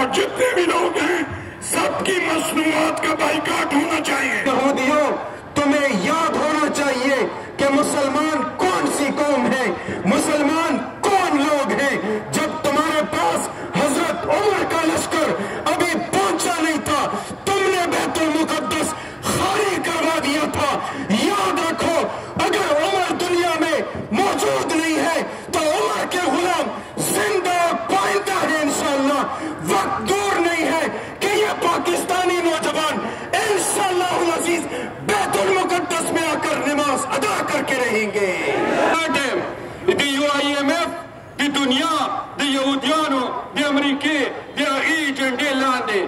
اور جتنے بھی لوگ ہیں، سب کی مصنوعات کا بائیکاٹ ہونا چاہیے۔ یہودیوں تمہیں یاد ہونا چاہیے کہ مسلمان کون سی قوم ہے؟ مسلمان کون لوگ ہیں؟ جب تمہارے پاس حضرت عمر کا لشکر ابھی پہنچا نہیں تھا، تم نے بیت المقدس خالی کروا دیا تھا۔ یاد رکھو، اگر عمر دنیا میں موجود نہیں ہے، تو عمر کے غلام زندہ پائندہ ہے انشاءاللہ وقت دور نہیں ہے کہ یہ پاکستانی نوجوان انشاءاللہ العزیز بیت المقدس میں آ کر نماز ادا کر کے رہیں گے۔ د یو آئی ایم ایف د دنیا د یهودیانو د امریکې د هغې جنډې لاندې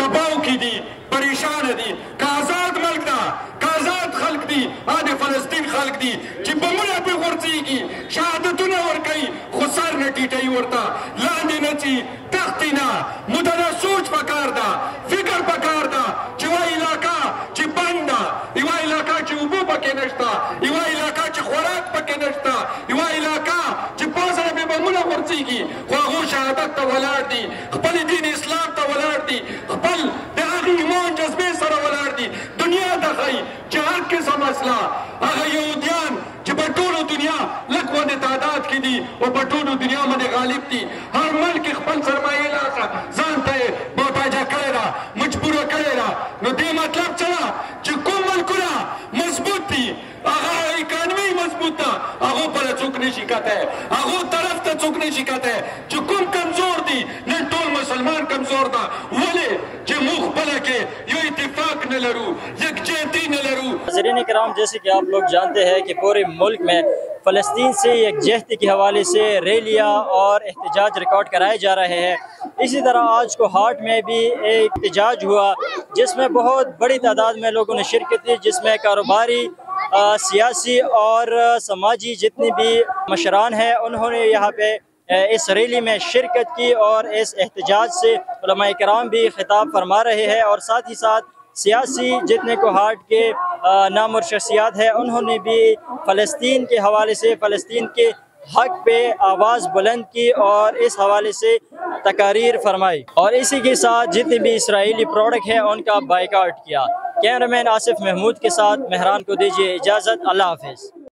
دباو کې دي پریشان دي که آزاد ملک ده که آزاد خلق دي ا د فلسطین خلق دي چې بمونه پې غورځېږي شهادتونه ورکوي خو سر نه ټیټوي ورته لاندې فکر پکار ده چې وا علاقه چې بند ده یوه علاقه چې اوبه پکې نشته یوه علاقه چې خوراک پکې نشته یوه علاقه چې نه پې بمونه غورځېږي خو هغو شهادت ته ولاړ دي خپل دین اسلام ته ولاړ دي خپل د هغې ایمان جذبې سره ولاړ دي دنیا ته ښایي چې هر قسم مسله هغه یهودیان چې په ټولو دنیا لږ ونې تعداد کې دي او په ټولو دنیا باندې غالب دي هر ملک خپل سرمایې مطلب څه ده چې کوم ملکونه مضبوط دي هغه اکانومي مضبوط ده هغو پر څوک نشي کتی هغو طرف ته څوک نشي کتی چې کوم کمزور دي نن ټول مسلمان کمزور ده ولې چې موږ خپله کې یو اتفاق نه لرو یکجهتي نه لرو. ناظرین کرام، جیسے کہ آپ لوگ جانتے ہیں کہ پورے ملک میں فلسطین سے یکجہتی کے حوالے سے ریلیاں اور احتجاج ریکارڈ کرائے جا رہے ہیں۔ اسی طرح آج کو ہارٹ میں بھی ایک احتجاج ہوا، جس میں بہت بڑی تعداد میں لوگوں نے شرکت کی، جس میں کاروباری سیاسی اور سماجی جتنی بھی مشران ہیں، انہوں نے یہاں پہ اس ریلی میں شرکت کی اور اس احتجاج سے علماء کرام بھی خطاب فرما رہے ہیں اور ساتھ ہی ساتھ سیاسی جتنے کو ہارٹ کے نام اور شخصیات ہیں، انہوں نے بھی فلسطین کے حوالے سے، فلسطین کے حق پہ آواز بلند کی اور اس حوالے سے تقاریر فرمائی۔ اور اسی کے ساتھ جتنے بھی اسرائیلی پروڈکٹ ہیں، ان کا بائیکاٹ کیا۔ کیمرہ مین آصف محمود کے ساتھ، مہران کو دیجیے اجازت، اللہ حافظ۔